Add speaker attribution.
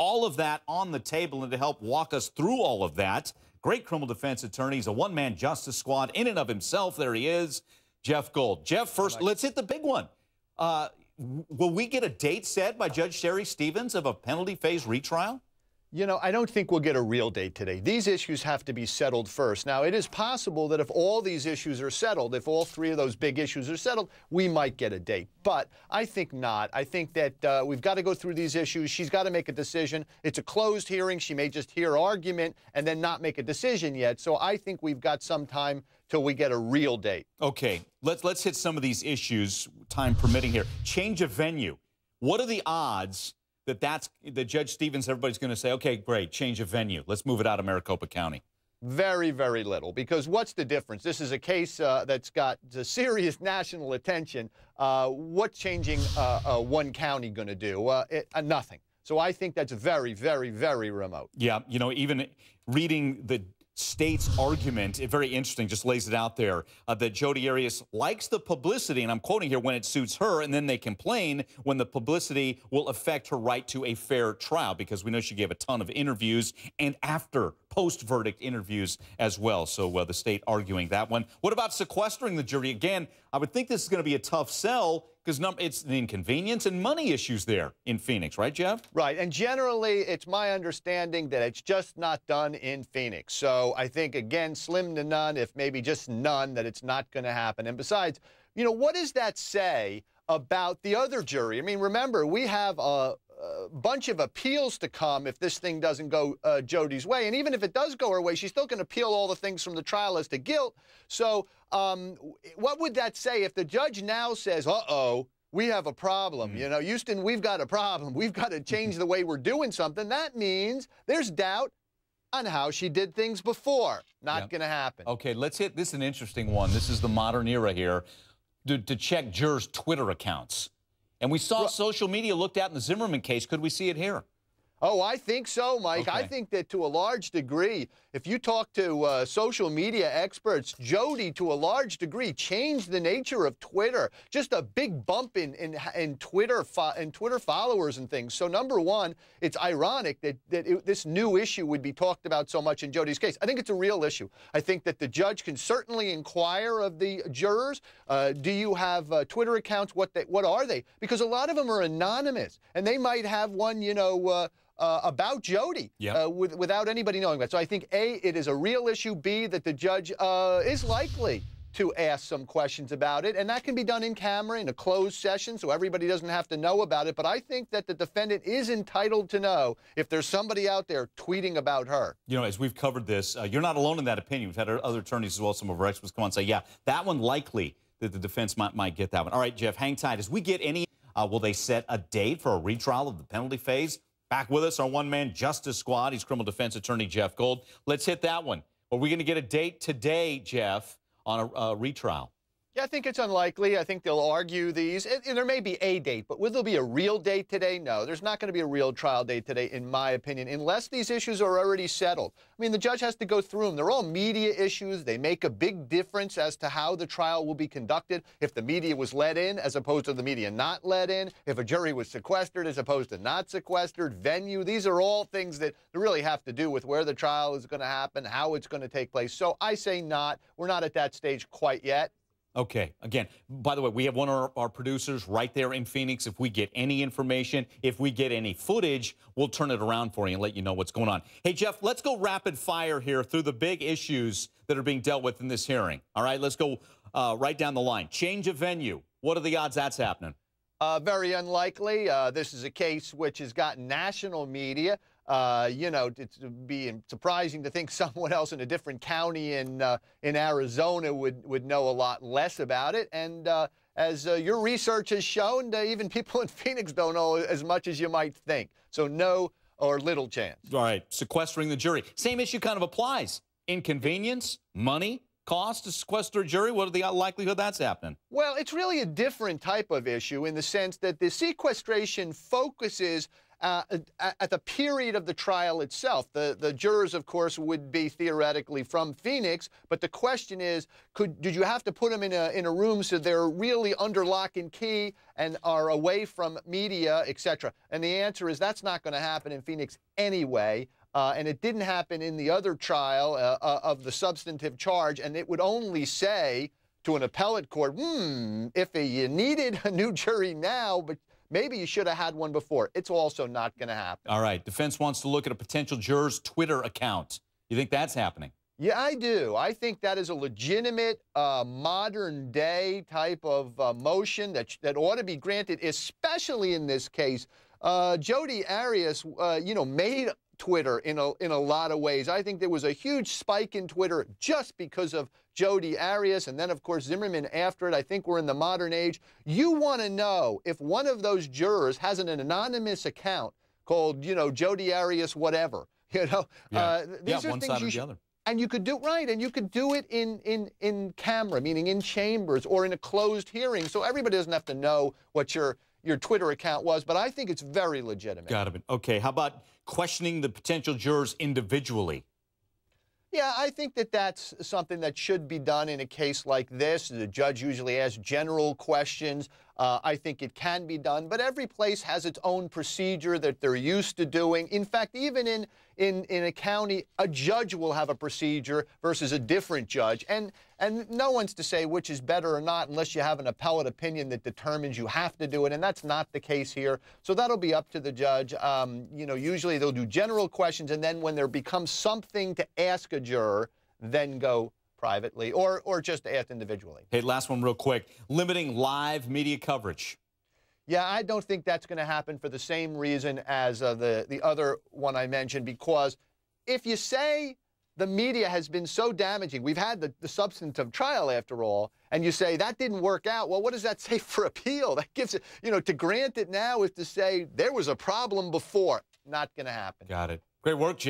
Speaker 1: all of that on the table and to help walk us through all of that. Great criminal defense attorney. He's a one man justice squad in and of himself. There he is, Jeff Gold. Jeff, first, let's hit the big one. Uh, will we get a date set by Judge Sherry Stephens of a penalty phase retrial?
Speaker 2: You know, I don't think we'll get a real date today. These issues have to be settled first. Now, it is possible that if all these issues are settled, if all three of those big issues are settled, we might get a date. But I think not. I think that uh, we've got to go through these issues. She's got to make a decision. It's a closed hearing. She may just hear argument and then not make a decision yet. So I think we've got some time till we get a real date.
Speaker 1: Okay, let's let's hit some of these issues, time permitting here. Change of venue. What are the odds that that's the Judge Stephens, everybody's going to say, okay, great, change of venue. Let's move it out of Maricopa County.
Speaker 2: Very, very little. Because what's the difference? This is a case uh, that's got serious national attention. Uh, what's changing uh, uh one county going to do? Uh, it, uh, nothing. So I think that's very, very, very remote.
Speaker 1: Yeah, you know, even reading the state's argument, very interesting, just lays it out there uh, that Jodi Arias likes the publicity, and I'm quoting here, when it suits her, and then they complain when the publicity will affect her right to a fair trial, because we know she gave a ton of interviews and after post verdict interviews as well. So uh, the state arguing that one. What about sequestering the jury? Again, I would think this is going to be a tough sell because it's the inconvenience and money issues there in Phoenix, right, Jeff?
Speaker 2: Right. And generally, it's my understanding that it's just not done in Phoenix. So I think, again, slim to none, if maybe just none, that it's not going to happen. And besides, you know, what does that say about the other jury? I mean, remember, we have a, a bunch of appeals to come if this thing doesn't go uh, Jodi's way. And even if it does go her way, she's still going to appeal all the things from the trial as to guilt. So um, what would that say if the judge now says, uh oh, we have a problem. Mm. You know, Houston, we've got a problem. We've got to change the way we're doing something. That means there's doubt on how she did things before. Not yep. going to happen.
Speaker 1: Okay, let's hit this is an interesting one. This is the modern era here to, to check jurors' Twitter accounts. And we saw well, social media looked at in the Zimmerman case. Could we see it here?
Speaker 2: Oh, I think so, Mike. Okay. I think that to a large degree, if you talk to uh, social media experts, Jodi, to a large degree, changed the nature of Twitter. Just a big bump in in, in Twitter in Twitter followers and things. So number one, it's ironic that that it, this new issue would be talked about so much in Jodi's case. I think it's a real issue. I think that the judge can certainly inquire of the jurors. Uh, do you have uh, Twitter accounts? What they, what are they? Because a lot of them are anonymous, and they might have one, you know uh, uh, about Jodi, yep. uh, with, without anybody knowing that. So I think, A, it is a real issue. B, that the judge uh, is likely to ask some questions about it. And that can be done in camera in a closed session so everybody doesn't have to know about it. But I think that the defendant is entitled to know if there's somebody out there tweeting about her.
Speaker 1: You know, as we've covered this, uh, you're not alone in that opinion. We've had other attorneys as well, some of our experts come on and say, yeah, that one likely that the defense might, might get that one. All right, Jeff, hang tight. As we get any, uh, will they set a date for a retrial of the penalty phase? Back with us, our one-man justice squad. He's criminal defense attorney Jeff Gold. Let's hit that one. Are we going to get a date today, Jeff, on a, a retrial?
Speaker 2: Yeah, I think it's unlikely. I think they'll argue these. And, there may be a date, but will there be a real date today? No, there's not going to be a real trial date today, in my opinion, unless these issues are already settled. I mean, the judge has to go through them. They're all media issues. They make a big difference as to how the trial will be conducted. If the media was let in as opposed to the media not let in, if a jury was sequestered as opposed to not sequestered, venue, these are all things that really have to do with where the trial is going to happen, how it's going to take place. So I say not. We're not at that stage quite yet.
Speaker 1: Okay. Again, by the way, we have one of our, our, producers right there in Phoenix. If we get any information, if we get any footage, we'll turn it around for you and let you know what's going on. Hey, Jeff, let's go rapid fire here through the big issues that are being dealt with in this hearing. All right, let's go uh, right down the line. Change of venue. What are the odds that's happening?
Speaker 2: Uh, very unlikely. Uh, this is a case which has gotten national media. Uh, you know, it's be surprising to think someone else in a different county in uh, in Arizona would would know a lot less about it. And uh, as uh, your research has shown, uh, even people in Phoenix don't know as much as you might think. So no or little chance.
Speaker 1: All right, sequestering the jury. Same issue kind of applies. Inconvenience, money, cost to sequester a jury? What are the likelihood that's happening?
Speaker 2: Well, it's really a different type of issue in the sense that the sequestration focuses uh, at the period of the trial itself. The, the jurors, of course, would be theoretically from Phoenix, but the question is, could did you have to put them in a, in a room so they're really under lock and key and are away from media, etc.? And the answer is that's not going to happen in Phoenix anyway. Uh, and it didn't happen in the other trial uh, uh, of the substantive charge, and it would only say to an appellate court, hmm, if you needed a new jury now, but maybe you should have had one before. It's also not going to happen.
Speaker 1: All right. Defense wants to look at a potential juror's Twitter account. You think that's happening?
Speaker 2: Yeah, I do. I think that is a legitimate, uh, modern day type of uh, motion that, that ought to be granted, especially in this case. Uh, Jodi Arias, uh, you know, made Twitter in a, in a lot of ways. I think there was a huge spike in Twitter just because of Jodi Arias, and then, of course, Zimmerman after it. I think we're in the modern age. You want to know if one of those jurors has an anonymous account called, you know, Jodi Arias whatever. You know,
Speaker 1: yeah, uh, these yeah, are things you should,
Speaker 2: and you could do right, and you could do it in in in camera, meaning in chambers or in a closed hearing, so everybody doesn't have to know what your your Twitter account was. But I think it's very legitimate.
Speaker 1: Got it. Okay. How about questioning the potential jurors individually?
Speaker 2: Yeah, I think that that's something that should be done in a case like this. The judge usually asks general questions. Uh, I think it can be done, but every place has its own procedure that they're used to doing. In fact, even in, in, in a county, a judge will have a procedure versus a different judge. And, and no one's to say which is better or not unless you have an appellate opinion that determines you have to do it, and that's not the case here. So that'll be up to the judge. Um, you know, usually they'll do general questions, and then when there becomes something to ask a juror, then go privately or, or just asked individually.
Speaker 1: Hey, last one real quick. Limiting live media coverage.
Speaker 2: Yeah, I don't think that's going to happen for the same reason as uh, the, the other one I mentioned, because if you say the media has been so damaging, we've had the, the substantive trial after all, and you say that didn't work out, well, what does that say for appeal? That gives it, you know, to grant it now is to say there was a problem before. Not going to happen.
Speaker 1: Got it. Great work, Jeff.